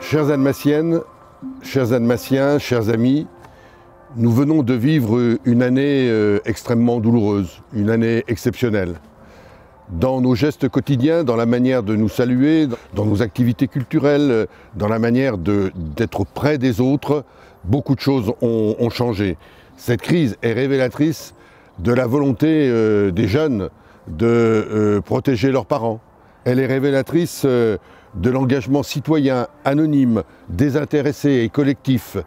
Chères Annemassiennes, chers Annemassiens, chers amis, nous venons de vivre une année euh, extrêmement douloureuse, une année exceptionnelle. Dans nos gestes quotidiens, dans la manière de nous saluer, dans nos activités culturelles, dans la manière d'être près des autres, beaucoup de choses ont, ont, changé. Cette crise est révélatrice de la volonté euh, des jeunes de euh, protéger leurs parents. Elle est révélatrice euh, de l'engagement citoyen, anonyme, désintéressé et collectif.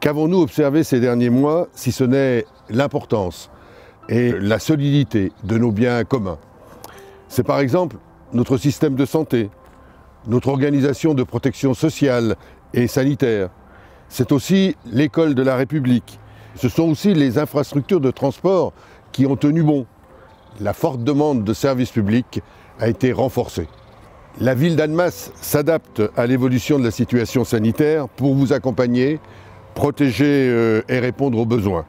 Qu'avons-nous observé ces derniers mois si ce n'est l'importance et la solidité de nos biens communs? C'est par exemple notre système de santé, notre organisation de protection sociale et sanitaire. C'est aussi l'école de la République. Ce sont aussi les infrastructures de transport qui ont tenu bon. La forte demande de services publics a été renforcée. La ville d'Annemasse s'adapte à l'évolution de la situation sanitaire pour vous accompagner, protéger euh, et répondre aux besoins.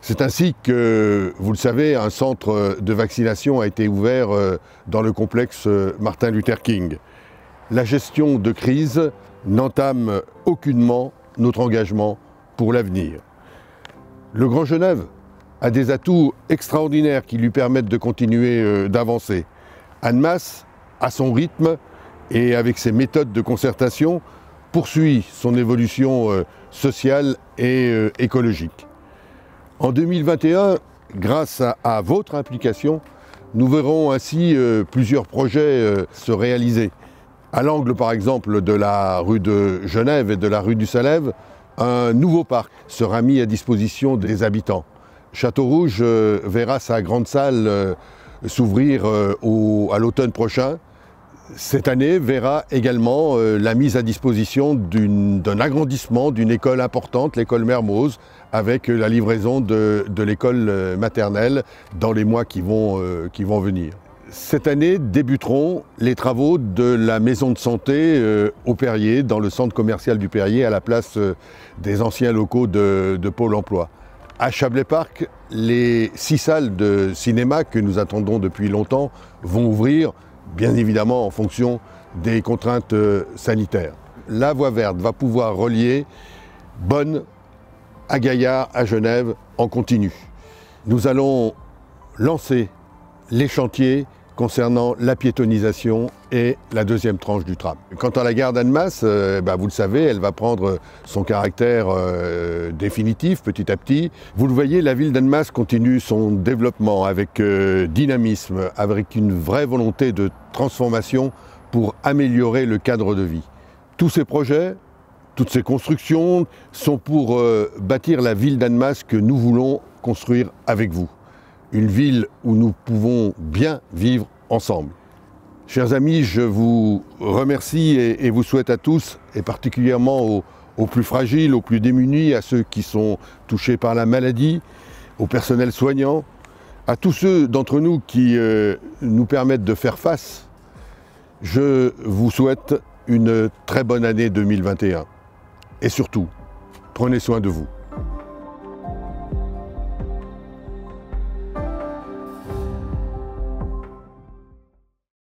C'est ainsi que, vous le savez, un centre de vaccination a été ouvert euh, dans le complexe euh, Martin Luther King. La gestion de crise n'entame aucunement notre engagement pour l'avenir. Le Grand Genève a des atouts extraordinaires qui lui permettent de continuer d'avancer. Annemasse, à son rythme et avec ses méthodes de concertation, poursuit son évolution euh, sociale et euh, écologique. En 2021, grâce à, votre implication, nous verrons ainsi euh, plusieurs projets se réaliser. À l'angle, par exemple, de la rue de Genève et de la rue du Salève, un nouveau parc sera mis à disposition des habitants. Château Rouge verra sa grande salle s'ouvrir euh, à l'automne prochain. Cette année verra également la mise à disposition d'un agrandissement d'une école importante, l'école Mermoz, avec la livraison de, l'école maternelle dans les mois qui vont, venir. Cette année débuteront les travaux de la maison de santé euh, au Perrier, dans le centre commercial du Perrier, à la place euh, des anciens locaux de Pôle emploi. À Chablais Parc, les six salles de cinéma que nous attendons depuis longtemps vont ouvrir, bien évidemment en fonction des contraintes euh, sanitaires. La voie verte va pouvoir relier Bonne à Gaillard, à Genève, en continu. Nous allons lancer les chantiers concernant la piétonisation et la deuxième tranche du tram. Quant à la gare d'Annemasse, euh, bah, vous le savez, elle va prendre son caractère euh, définitif petit à petit. Vous le voyez, la ville d'Annemasse continue son développement avec euh, dynamisme, avec une vraie volonté de transformation pour améliorer le cadre de vie. Tous ces projets, toutes ces constructions sont pour bâtir la ville d'Annemasse que nous voulons construire avec vous une ville où nous pouvons bien vivre ensemble. Chers amis, je vous remercie et, vous souhaite à tous, et particulièrement aux, aux, plus fragiles, aux plus démunis, à ceux qui sont touchés par la maladie, au personnel soignant, à tous ceux d'entre nous qui euh, nous permettent de faire face, je vous souhaite une très bonne année 2021. Et surtout, prenez soin de vous.